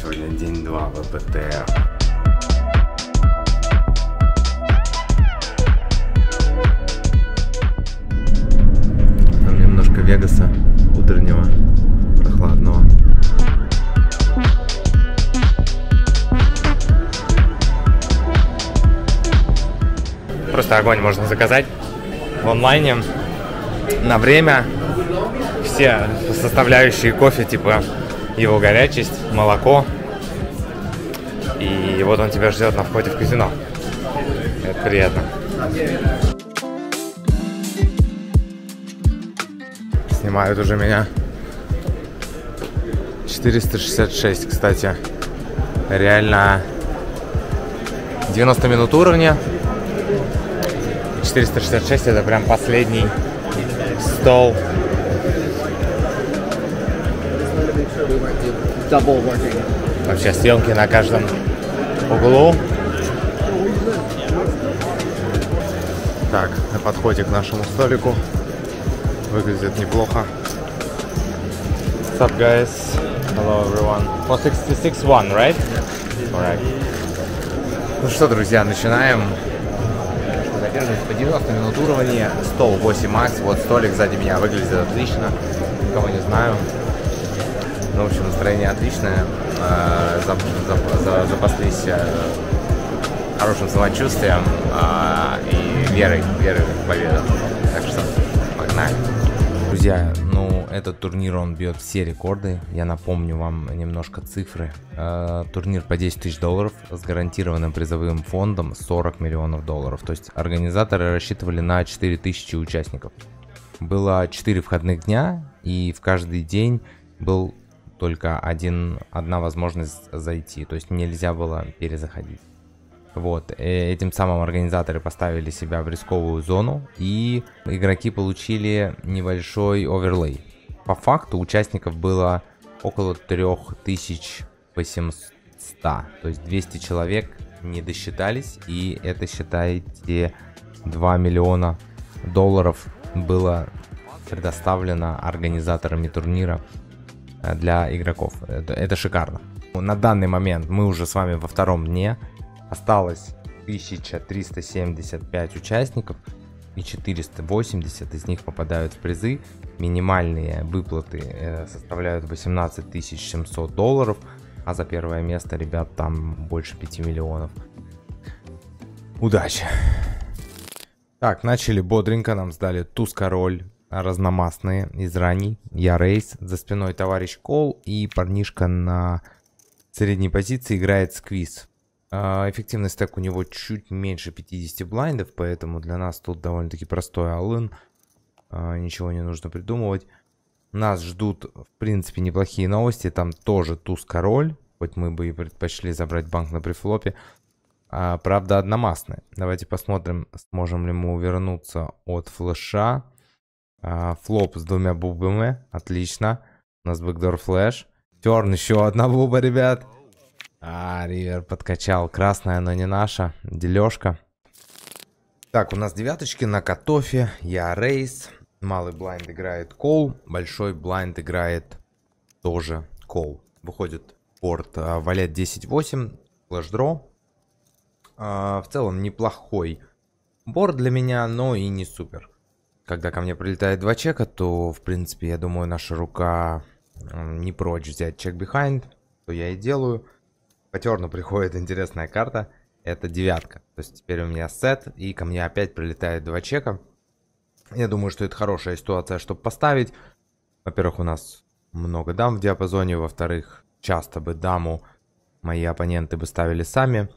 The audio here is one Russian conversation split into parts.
Сегодня день 2 ВПТ. Там немножко Вегаса утреннего, прохладного. Просто огонь можно заказать в онлайне на время. Все составляющие кофе, типа его горячесть, молоко. И вот он тебя ждет на входе в казино. Это приятно. Снимают уже меня. 466, кстати. Реально 90 минут уровня. 466 это прям последний стол. Вообще съемки на каждом углу. Так, на подходе к нашему столику. Выглядит неплохо. What's up, guys? Hello, everyone. For 66 one, right? Correct. Ну что, друзья, начинаем. Задерживаюсь по 90 минут уровня. Стол 8 макс. Вот столик сзади меня выглядит отлично. Никого не знаю. Ну, в общем, настроение отличное. За- запаслись э, хорошим самочувствием э, и верой, верой в победу. Так что погнали. Друзья, ну этот турнир он бьет все рекорды. Я напомню вам немножко цифры. Э, турнир по 10 тысяч долларов с гарантированным призовым фондом 40 миллионов долларов. То есть организаторы рассчитывали на 4 тысячи участников. Было 4 входных дня, и в каждый день был только один, одна возможность зайти. То есть нельзя было перезаходить. Вот, э, этим самым организаторы поставили себя в рисковую зону, и игроки получили небольшой оверлей. По факту участников было около 3800, то есть 200 человек не досчитались, и это, считайте, 2 миллиона долларов было предоставлено организаторами турнира для игроков. Это, это шикарно. На данный момент мы уже с вами во втором дне. Осталось 1375 участников и 480 из них попадают в призы. Минимальные выплаты э, составляют 18 700 долларов, а за первое место, ребят, там больше 5 миллионов. Удачи! Так, начали бодренько, нам сдали туз король, разномастные из ранней. Я рейс, за спиной товарищ Кол и парнишка на средней позиции играет сквиз. А, Эффективный стек у него чуть меньше 50 блайндов, поэтому для нас тут довольно-таки простой алын. Ничего не нужно придумывать. Нас ждут, в принципе, неплохие новости. Там тоже туз король, хоть мы бы и предпочли забрать банк на префлопе. А, правда, одномастная. Давайте посмотрим, сможем ли мы увернуться от флеша. А, флоп с двумя бубами. Отлично. У нас бэкдор флеш. Терн еще одна буба, ребят. А, Ривер подкачал. Красная, но не наша. Дележка. Так, у нас девяточки на катофе. Я рейз. Малый блайнд играет кол. Большой блайнд играет тоже кол. Выходит порт а, валет 10-8. Флэш-дро. А, в целом неплохой борт для меня, но и не супер. Когда ко мне прилетает два чека, то, в принципе, я думаю, наша рука не прочь взять чек behind, что я и делаю. По терну приходит интересная карта, это девятка. То есть теперь у меня сет, и ко мне опять прилетает два чека. Я думаю, что это хорошая ситуация, чтобы поставить. Во-первых, у нас много дам в диапазоне, во-вторых, часто бы даму мои оппоненты бы ставили сами.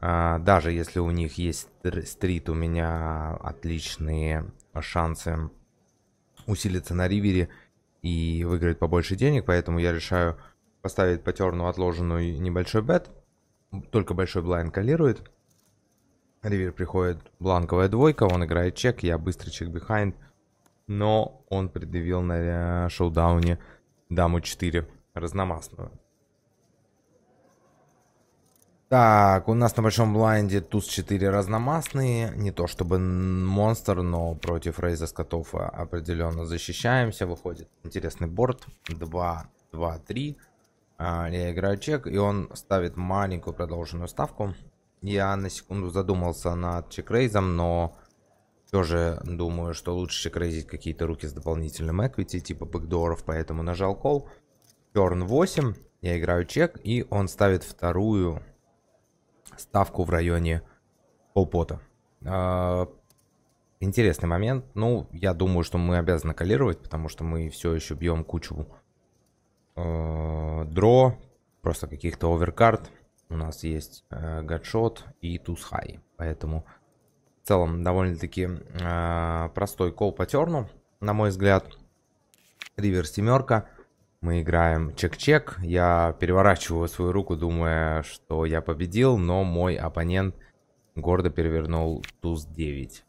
А, даже если у них есть стр- стрит, у меня отличные шансы усилиться на ривере и выиграть побольше денег, поэтому я решаю поставить по терну отложенную небольшой бет. Только большой блайн калирует. Ривер приходит бланковая двойка, он играет чек, я быстрый чек behind. Но он предъявил на э, шоудауне даму 4 разномастную. Так, у нас на большом блайнде туз 4 разномастные. Не то чтобы монстр, но против Рейза Скотов определенно защищаемся. Выходит интересный борт. Два 2, 3. А, я играю чек, и он ставит маленькую продолженную ставку. Я на секунду задумался над чекрейзом, но все же думаю, что лучше чекрейзить какие-то руки с дополнительным equity, типа бэкдоров, поэтому нажал кол. Turn 8, я играю чек, и он ставит вторую ставку в районе полпота. А, интересный момент. Ну, я думаю, что мы обязаны калировать, потому что мы все еще бьем кучу э, дро, просто каких-то оверкарт. У нас есть э, гадшот и туз хай. Поэтому в целом довольно-таки э, простой кол по терну, на мой взгляд. Ривер семерка. Мы играем чек-чек. Я переворачиваю свою руку, думая, что я победил, но мой оппонент гордо перевернул туз 9.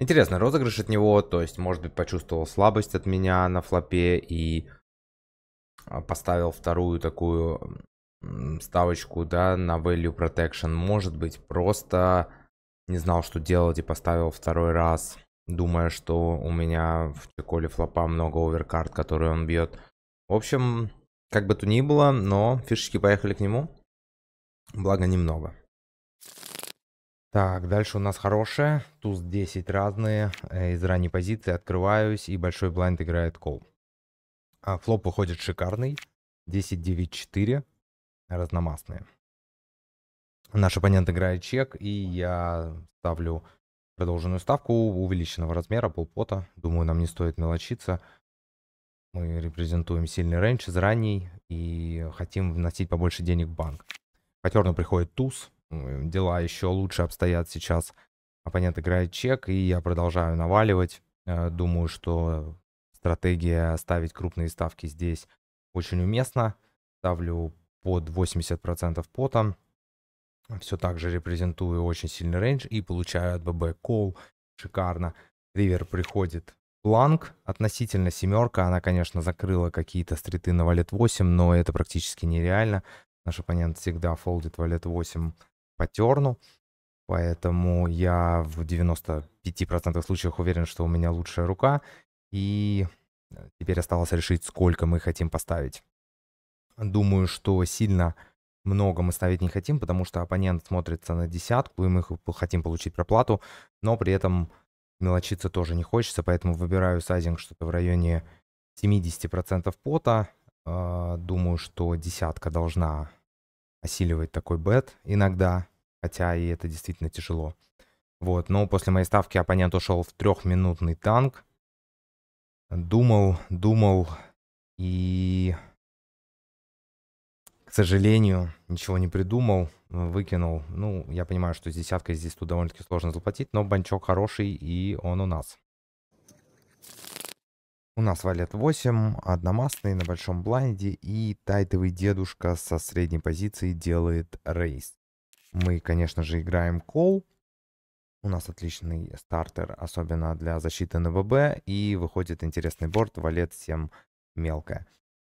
Интересный розыгрыш от него, то есть, может быть, почувствовал слабость от меня на флопе и а, поставил вторую такую ставочку, да, на value protection. Может быть, просто не знал, что делать и поставил второй раз, думая, что у меня в чеколе флопа много оверкарт, которые он бьет. В общем, как бы то ни было, но фишечки поехали к нему. Благо немного. Так, дальше у нас хорошая. Туз 10 разные. Э, из ранней позиции открываюсь, и большой блайнд играет кол. А флоп выходит шикарный. 10-9-4. Разномастные. Наш оппонент играет чек, и я ставлю продолженную ставку увеличенного размера, полпота. Думаю, нам не стоит мелочиться. Мы репрезентуем сильный range из ранней и хотим вносить побольше денег в банк. По терну приходит туз. Дела еще лучше обстоят сейчас. Оппонент играет чек, и я продолжаю наваливать. Э, думаю, что стратегия ставить крупные ставки здесь очень уместна. Ставлю под 80% пота. Все так же репрезентую очень сильный range и получаю от ББ кол. Шикарно. Ривер приходит бланк относительно семерка. Она, конечно, закрыла какие-то стриты на валет 8, но это практически нереально. Наш оппонент всегда фолдит валет 8 по терну. Поэтому я в 95% случаев уверен, что у меня лучшая рука. И э, теперь осталось решить, сколько мы хотим поставить. Думаю, что сильно много мы ставить не хотим, потому что оппонент смотрится на десятку, и мы хотим получить проплату, но при этом мелочиться тоже не хочется, поэтому выбираю сайзинг что-то в районе 70% пота. А, думаю, что десятка должна осиливать такой бет иногда, хотя и это действительно тяжело. Вот, но после моей ставки оппонент ушел в трехминутный танк, думал, думал и, к сожалению, ничего не придумал, выкинул. Ну, я понимаю, что с десяткой здесь тут довольно-таки сложно заплатить, но банчок хороший, и он у нас. У нас валет 8, одномастный на большом блайнде, и тайтовый дедушка со средней позиции делает рейс. Мы, конечно же, играем кол. У нас отличный стартер, особенно для защиты на ВБ. И выходит интересный борт, валет 7 мелкая.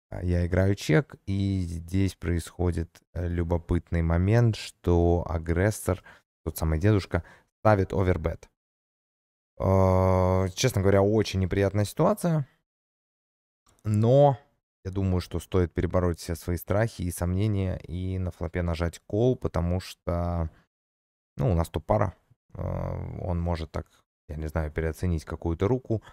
А, я играю чек, и здесь происходит э, любопытный момент, что агрессор, тот самый дедушка, ставит овербет. Честно говоря, очень неприятная ситуация. Но я думаю, что стоит перебороть все свои страхи и сомнения и на флопе нажать кол, потому что, ну, у нас тут пара. Он может так, я не знаю, переоценить какую-то руку.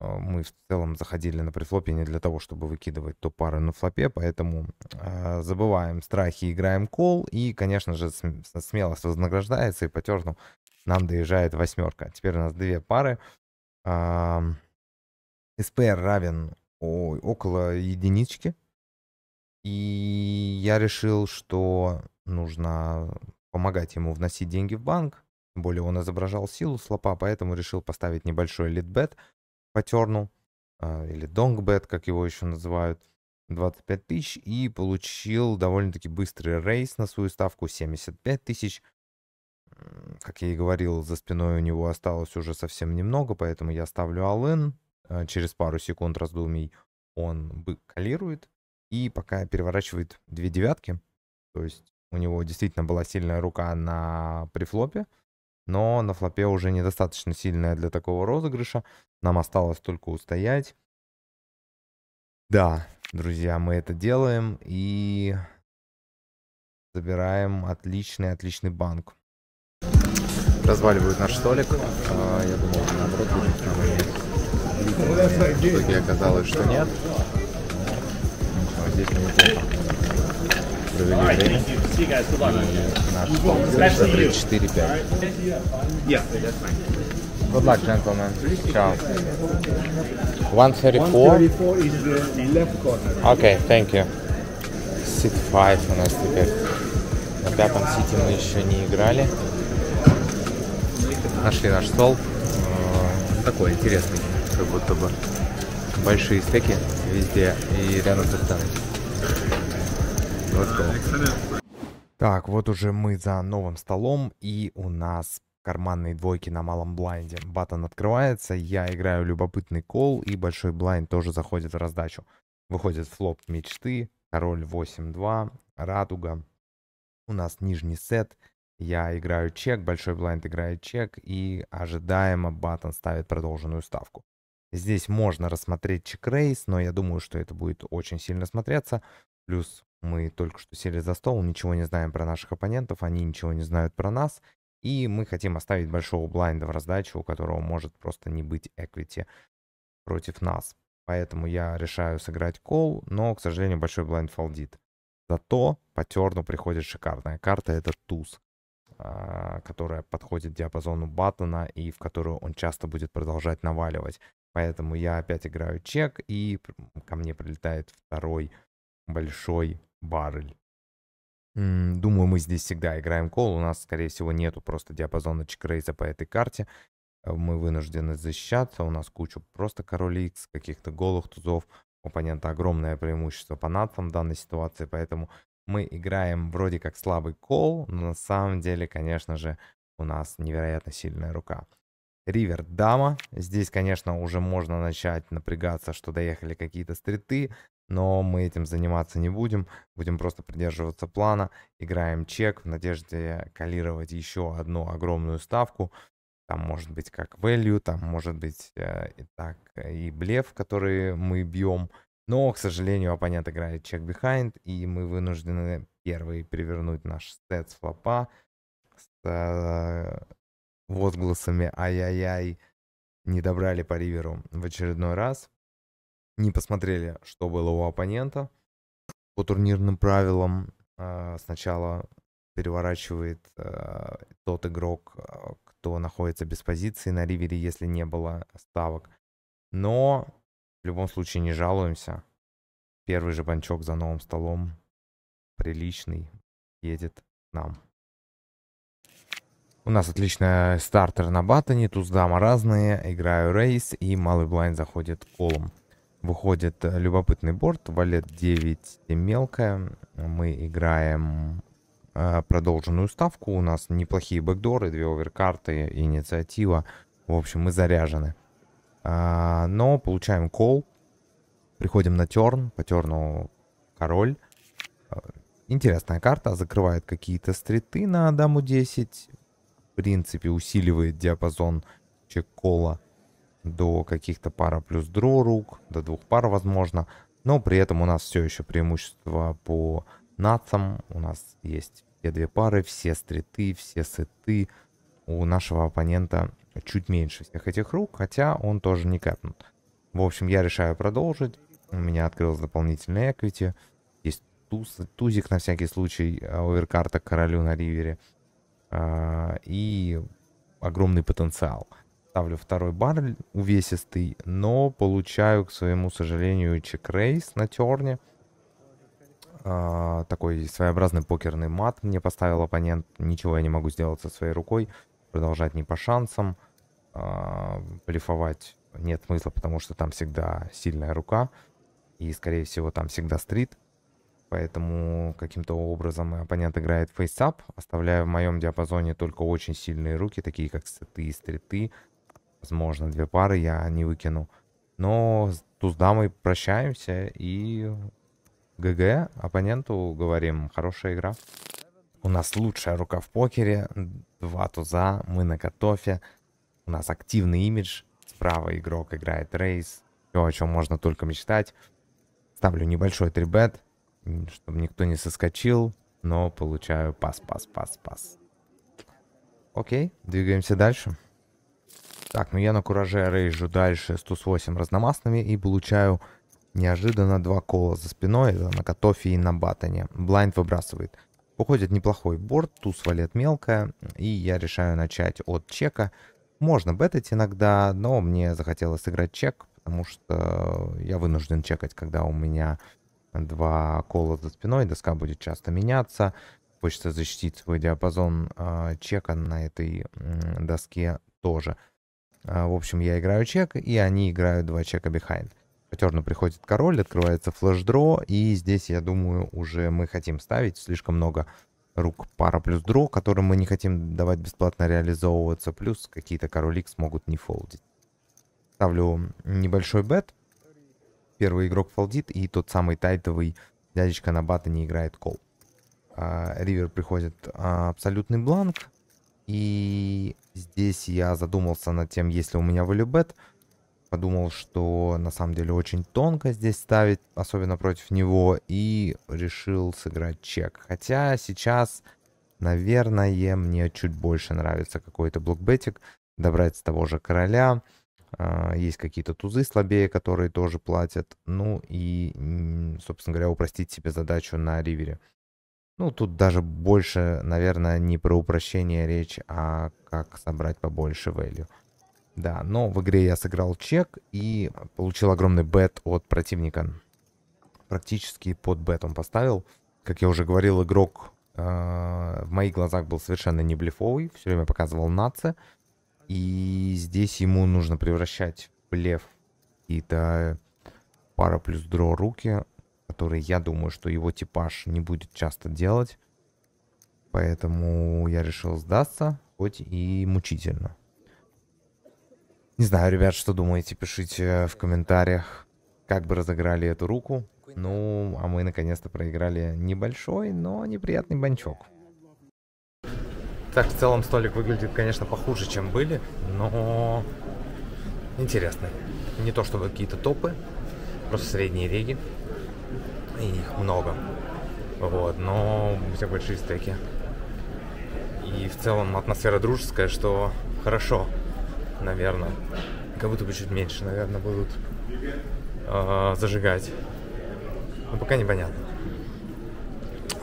Э, мы в целом заходили на префлопе не для того, чтобы выкидывать топ-пары на флопе, поэтому э, забываем страхи, играем кол, и, конечно же, смелость вознаграждается, и по терну нам доезжает восьмерка. Теперь у нас две пары. Э, СПР равен о, около единички. И я решил, что нужно помогать ему вносить деньги в банк. Более он изображал силу слопа, поэтому решил поставить небольшой литбет по терну. Э, или донгбет, как его еще называют. 25 тысяч. И получил довольно-таки быстрый рейс на свою ставку 75 тысяч. Как я и говорил, за спиной у него осталось уже совсем немного, поэтому я ставлю. Э, через пару секунд раздумий он калирует и пока переворачивает две девятки. То есть у него действительно была сильная рука на прифлопе, но на флопе уже недостаточно сильная для такого розыгрыша. Нам осталось только устоять. Да, Друзья, мы это делаем и забираем отличный, отличный банк. Разваливают наш столик. А, я думал, наоборот, будет В итоге оказалось, что нет. Но здесь мы неплохо провели время. Наш стол 4-5. Good luck, gentlemen. Ciao. 134? 134 is the left corner. Окей, okay, thank you. Sit 5 у нас теперь. На пятом сити мы еще не играли. Нашли наш стол. Э, Такой интересный, как будто бы. Большие стеки везде и рядом стеной. Let's go. Так, вот уже мы за новым столом, и у нас карманные двойки на малом блайнде. Баттон открывается, я играю любопытный кол, и большой блайнд тоже заходит в раздачу. Выходит флоп мечты, король 8-2, радуга. У нас нижний сет, я играю чек, большой блайнд играет чек, и ожидаемо button ставит продолженную ставку. Здесь можно рассмотреть check-raise, но я думаю, что это будет очень сильно смотреться. Плюс мы только что сели за стол, ничего не знаем про наших оппонентов, они ничего не знают про нас. И мы хотим оставить большого блайнда в раздачу, у которого может просто не быть equity против нас. Поэтому я решаю сыграть call, но, к сожалению, большой блайнд фолдит. Зато по терну приходит шикарная карта, это туз, а, которая подходит диапазону Баттона и в которую он часто будет продолжать наваливать. Поэтому я опять играю чек, и ко мне прилетает второй большой баррель. Думаю, мы здесь всегда играем кол. У нас, скорее всего, нету просто диапазона чекрейза по этой карте. Э, мы вынуждены защищаться. У нас куча просто король X, каких-то голых тузов. У оппонента огромное преимущество по натфам в данной ситуации, поэтому мы играем вроде как слабый кол, но на самом деле, конечно же, у нас невероятно сильная рука. Ривер дама. Здесь, конечно, уже можно начать напрягаться, что доехали какие-то стриты, но мы этим заниматься не будем. Будем просто придерживаться плана. Играем чек в надежде калировать еще одну огромную ставку. Там может быть как value, там может быть э, и так и блеф, который мы бьем. Но, к сожалению, оппонент играет чек behind, и мы вынуждены первый перевернуть наш сет с флопа с э, возгласами «Ай-яй-яй, не добрали по риверу» в очередной раз не посмотрели, что было у оппонента. По турнирным правилам э, сначала переворачивает э, тот игрок, э, кто находится без позиции на ривере, если не было ставок. Но в любом случае не жалуемся. Первый же банчок за новым столом приличный едет нам. У нас отличный стартер на баттоне, туз дама разные, играю рейс и малый блайнд заходит колом. Выходит э, любопытный борт, валет 9 мелкая. Мы играем э, продолженную ставку. У нас неплохие бэкдоры, две оверкарты, инициатива. В общем, мы заряжены. А, но получаем кол. Приходим на терн. По терну король. Э, интересная карта. Закрывает какие-то стриты на даму 10. В принципе, усиливает диапазон чек-кола до каких-то пара плюс дро рук, до двух пар возможно. Но при этом у нас все еще преимущество по нацам. У нас есть все две пары, все стриты, все сеты. У нашего оппонента чуть меньше всех этих рук, хотя он тоже не капнут. В общем, я решаю продолжить. У меня открылось дополнительное эквити. Есть туз, тузик на всякий случай, оверкарта королю на ривере. А, и огромный потенциал ставлю второй баррель увесистый, но получаю, к своему сожалению, чек-рейс на терне. А, такой своеобразный покерный мат мне поставил оппонент. Ничего я не могу сделать со своей рукой. Продолжать не по шансам. А, блефовать нет смысла, потому что там всегда сильная рука. И, скорее всего, там всегда стрит. Поэтому каким-то образом оппонент играет face-up, оставляя в моем диапазоне только очень сильные руки, такие как сеты и стриты, Возможно, две пары я не выкину. Но с дамой прощаемся и GG оппоненту говорим, хорошая игра. У нас лучшая рука в покере, два туза, мы на готове. У нас активный имидж, справа игрок играет рейс, все, о чем можно только мечтать. Ставлю небольшой трибет, чтобы никто не соскочил, но получаю пас, пас, пас, пас. Окей, двигаемся дальше. Так, ну я на кураже рейжу дальше 108 разномастными и получаю неожиданно два кола за спиной. Это на Котофе и на Батоне. Блайнд выбрасывает. Уходит неплохой борт, туз валет мелкая, и я решаю начать от чека. Можно бетать иногда, но мне захотелось сыграть чек, потому что я вынужден чекать, когда у меня два кола за спиной, доска будет часто меняться. Хочется защитить свой диапазон э, чека на этой э, доске тоже. Э, в общем, я играю чек, и они играют два чека behind. По терну приходит король, открывается флеш-дро, и здесь, я думаю, уже мы хотим ставить слишком много рук пара плюс дро, которым мы не хотим давать бесплатно реализовываться, плюс какие-то король X могут не фолдить. Ставлю небольшой бет. Первый игрок фолдит, и тот самый тайтовый дядечка на бата не играет кол. А, ривер приходит а, абсолютный бланк. И здесь я задумался над тем, есть ли у меня валюбет. Подумал, что на самом деле очень тонко здесь ставить, особенно против него. И решил сыграть чек. Хотя сейчас, наверное, мне чуть больше нравится какой-то блокбетик. Добрать с того же короля. А, есть какие-то тузы слабее, которые тоже платят. Ну и, собственно говоря, упростить себе задачу на ривере. Ну, тут даже больше, наверное, не про упрощение речь, а как собрать побольше value. Да, но в игре я сыграл чек и получил огромный бет от противника. Практически под бет он поставил. Как я уже говорил, игрок э, в моих глазах был совершенно не блефовый. Все время показывал нации. И здесь ему нужно превращать в блеф какие-то пара плюс дро руки который я думаю, что его типаж не будет часто делать. Поэтому я решил сдаться, хоть и мучительно. Не знаю, ребят, что думаете, пишите в комментариях, как бы разыграли эту руку. Ну, а мы наконец-то проиграли небольшой, но неприятный банчок. Так, в целом столик выглядит, конечно, похуже, чем были, но интересно. Не то чтобы какие-то топы, просто средние реги и их много. Вот, но все большие стеки. И в целом атмосфера дружеская, что хорошо, наверное. Как будто бы чуть меньше, наверное, будут э, зажигать. Но пока непонятно.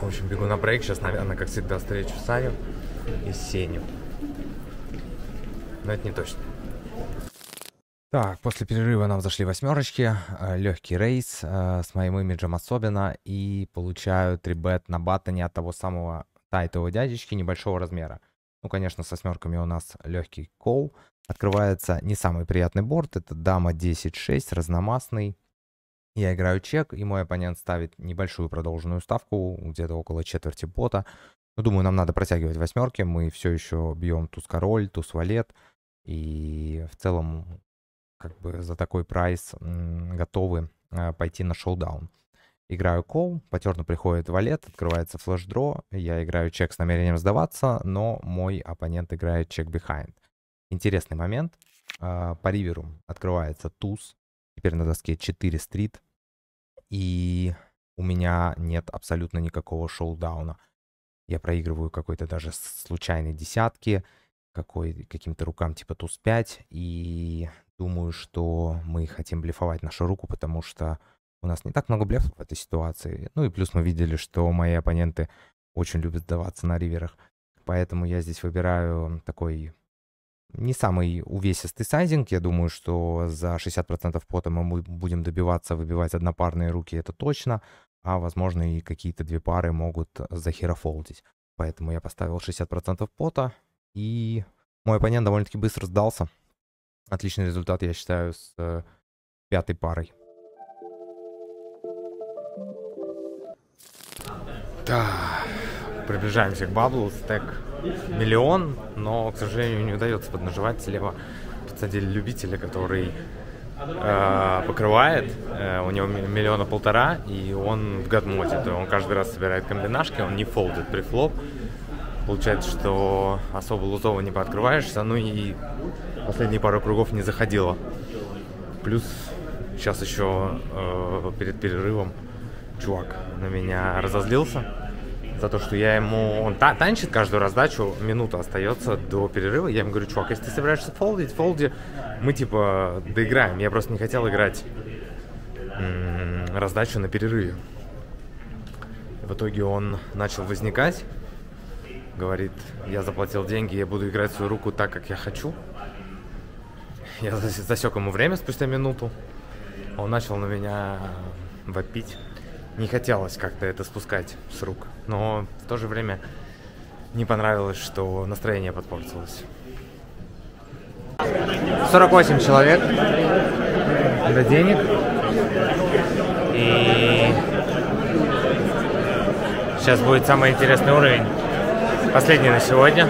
В общем, бегу на брейк. Сейчас, наверное, как всегда, встречу Саню и Сеню. Но это не точно. Так, после перерыва нам зашли восьмерочки, э, легкий рейс э, с моим имиджем особенно, и получаю 3 на баттоне от того самого тайтового дядечки небольшого размера. Ну, конечно, с восьмерками у нас легкий кол. Открывается не самый приятный борт, это дама 10-6, разномастный. Я играю чек, и мой оппонент ставит небольшую продолженную ставку, где-то около четверти бота. Ну, думаю, нам надо протягивать восьмерки, мы все еще бьем туз-король, туз-валет, и в целом как бы за такой прайс готовы э, пойти на шоу-даун. Играю кол, по терну приходит валет, открывается флеш-дро, я играю чек с намерением сдаваться, но мой оппонент играет чек behind. Интересный момент. Э, по риверу открывается туз, теперь на доске 4 стрит, и у меня нет абсолютно никакого шоу-дауна. Я проигрываю какой-то даже случайной десятки, какой, каким-то рукам типа туз 5, и Думаю, что мы хотим блефовать нашу руку, потому что у нас не так много блефов в этой ситуации. Ну и плюс мы видели, что мои оппоненты очень любят сдаваться на риверах. Поэтому я здесь выбираю такой не самый увесистый сайзинг. Я думаю, что за 60% пота мы будем добиваться выбивать однопарные руки, это точно. А возможно и какие-то две пары могут захерофолдить. Поэтому я поставил 60% пота. И мой оппонент довольно-таки быстро сдался. Отличный результат, я считаю, с э, пятой парой. Да, приближаемся к баблу. Стек миллион, но, к сожалению, не удается поднаживать. Слева подсадили любителя, который э, покрывает. Э, у него миллиона полтора, и он в гадмоте. То он каждый раз собирает комбинашки, он не фолдит при флоп. Получается, что особо лузово не пооткрываешься, ну и последние пару кругов не заходило. Плюс Сейчас еще э, перед перерывом чувак на меня разозлился за то, что я ему... Он та танчит каждую раздачу, минута остается до перерыва. Я ему говорю, чувак, если ты собираешься фолдить, фолди, мы типа доиграем. Я просто не хотел играть раздачу на перерыве. В итоге он начал возникать. Говорит, я заплатил деньги, я буду играть свою руку так, как я хочу. Я засек ему время спустя минуту. Он начал на меня вопить. Не хотелось как-то это спускать с рук. Но в то же время не понравилось, что настроение подпортилось. 48 человек до денег. И сейчас будет самый интересный уровень. Последний на сегодня.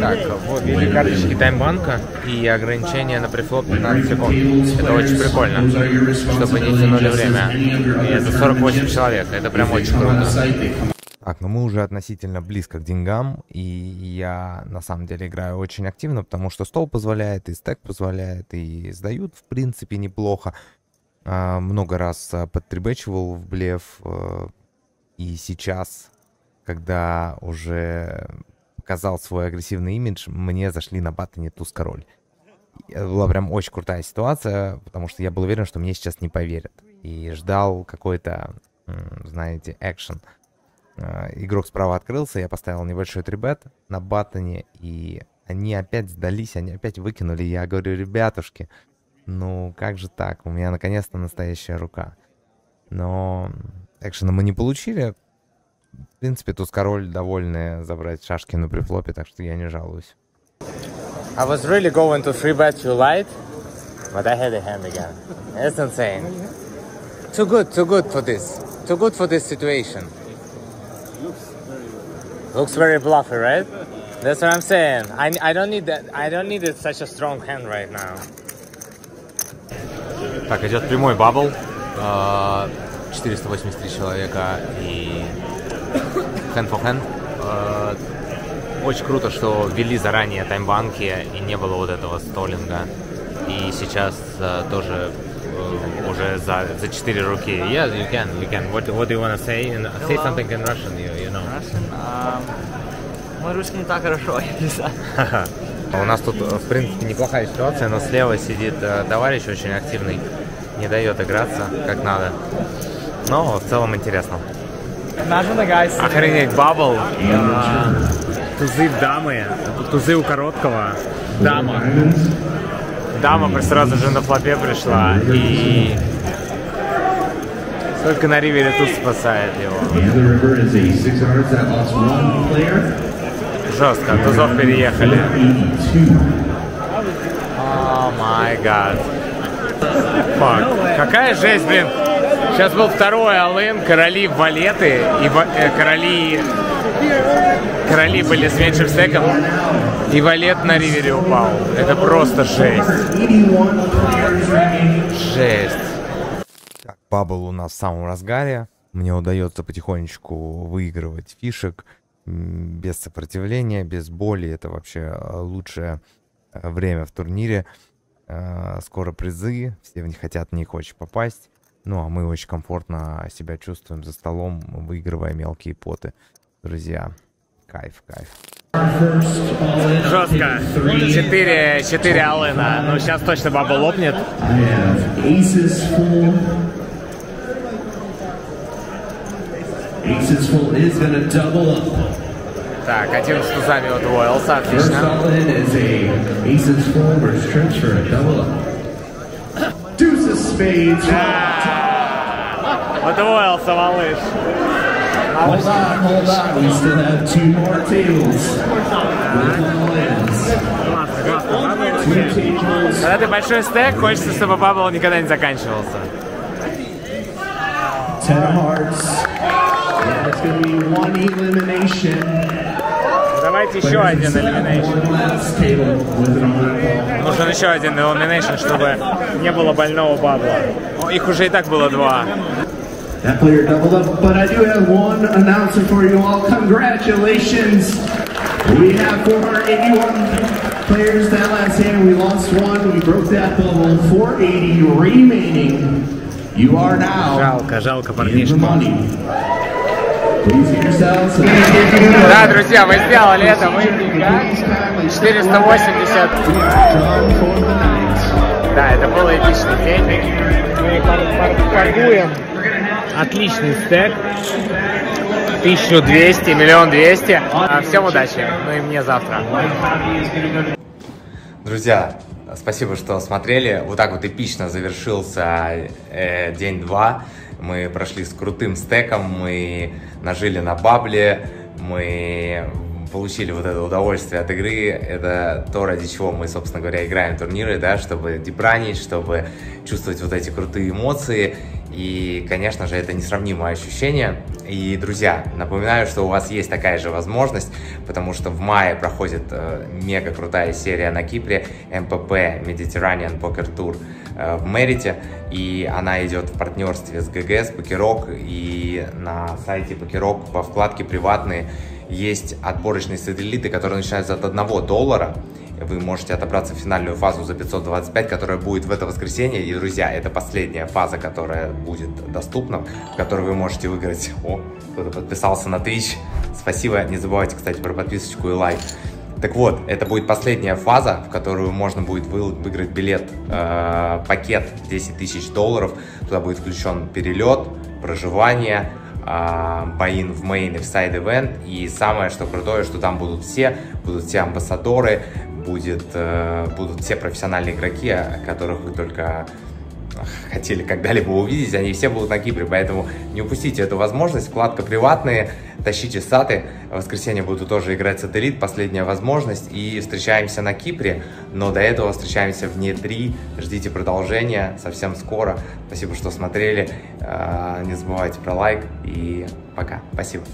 Так, вот ввели карточки таймбанка и ограничение на префлоп 15 секунд. Это очень прикольно, чтобы не тянули время. И это 48 человек, это прям очень круто. Так, ну мы уже относительно близко к деньгам, и я на самом деле играю очень активно, потому что стол позволяет, и стек позволяет, и сдают в принципе неплохо. А, много раз а, подтрибечивал в блеф, а, и сейчас, когда уже показал свой агрессивный имидж, мне зашли на баттоне туз король. Это была прям очень крутая ситуация, потому что я был уверен, что мне сейчас не поверят. И ждал какой-то, знаете, экшен. Игрок справа открылся, я поставил небольшой трибет на баттоне, и они опять сдались, они опять выкинули. Я говорю, ребятушки, ну как же так? У меня наконец-то настоящая рука. Но экшена мы не получили, в принципе, туз король довольны забрать шашки на префлопе, так что я не жалуюсь. I was really going to free bet you light, but I had a hand again. It's insane. Too good, too good for this. Too good for this situation. Looks very bluffy, right? That's what I'm saying. I, I don't need that. I don't need it such a strong hand right now. Так, идет прямой бабл. 483 человека и hand for hand. Э, очень круто, что ввели заранее таймбанки и не было вот этого столинга. И сейчас uh, тоже uh, уже за, за 4 руки. Yeah, you can, you can. What, what do you want to say? In, say something in Russian, you, you know. Russian? Um, мой русский не так хорошо, я не знаю. У нас тут, в принципе, неплохая ситуация, но слева сидит э, товарищ очень активный, не дает играться как надо. Но в целом интересно. Охренеть, бабл. Тузы в дамы. Тузы у короткого. Дама. Дама сразу же на флопе пришла. И только на ривере туз спасает его. Жестко. Тузов переехали. О май гад. Фак. Какая жесть, блин. Сейчас был второй Алын, короли валеты и э, короли... Короли были с меньшим стеком, и валет на ривере упал. Это просто жесть. Жесть. Так, бабл у нас в самом разгаре. Мне удается потихонечку выигрывать фишек без сопротивления, без боли. Это вообще э, лучшее э, время в турнире. Э, скоро призы, все в них хотят в них попасть. Ну, а мы очень комфортно себя чувствуем за столом, выигрывая мелкие поты. Друзья, кайф, кайф. Жестко. Четыре, четыре алына. Ну, сейчас точно баба лопнет. Так, один с тузами удвоился, отлично. Aces Удвоился, малыш. Hold on, hold on. We still have two more tables. Когда ты большой стек, хочется, чтобы бабл никогда не заканчивался. Ten hearts. Yeah, it's going to be one elimination. Давайте еще один elimination. Нужен еще один elimination, чтобы не было больного бабла. Их уже и так было два. That player doubled up, but I do have one announcement for you all. Congratulations! We have 481 players that last hand. We lost one. We broke that bubble. 480 remaining. You are now Жалко, жалко in the парнишку. money. Please get yourselves some Да, друзья, мы сделали это, мы деньга 480. Done for the night. Да, это был эпичный день. Мы пар- пар- торгуем. Отличный стек. 1200, миллион двести. А, Всем удачи. Ну и мне завтра. Друзья, спасибо, что смотрели. Вот так вот эпично завершился э, день 2. Мы прошли с крутым стеком, мы нажили на бабле, мы получили вот это удовольствие от игры. Это то, ради чего мы, собственно говоря, играем турниры, да, чтобы депранить, чтобы чувствовать вот эти крутые эмоции. И, конечно же, это несравнимое ощущение. И, друзья, напоминаю, что у вас есть такая же возможность, потому что в мае проходит э, мега крутая серия на Кипре MPP Mediterranean Poker Tour э, в Мерите. И она идет в партнерстве с GG, с PokerOK. И на сайте PokerOK во вкладке «Приватные» есть отборочные сателлиты, которые начинаются от 1 доллара. Вы можете отобраться в финальную фазу за 525, которая будет в это воскресенье. И, друзья, это последняя фаза, которая будет доступна, в которой вы можете выиграть... О, кто-то подписался на Twitch. Спасибо. Не забывайте, кстати, про подписочку и лайк. Так вот, это будет последняя фаза, в которую можно будет вы- выиграть билет, э, пакет 10 тысяч долларов. Туда будет включен перелет, проживание, buy-in в main и в side event. И самое, что крутое, что там будут все, будут все амбассадоры, будет, э, будут все профессиональные игроки, о которых вы только хотели когда-либо увидеть, они все будут на Кипре, поэтому не упустите эту возможность. Вкладка «Приватные», тащите саты. В воскресенье буду тоже играть сателлит, последняя возможность. И встречаемся на Кипре, но до этого встречаемся вне 3. Ждите продолжения совсем скоро. Спасибо, что смотрели. А, Не забывайте про лайк и пока. Спасибо.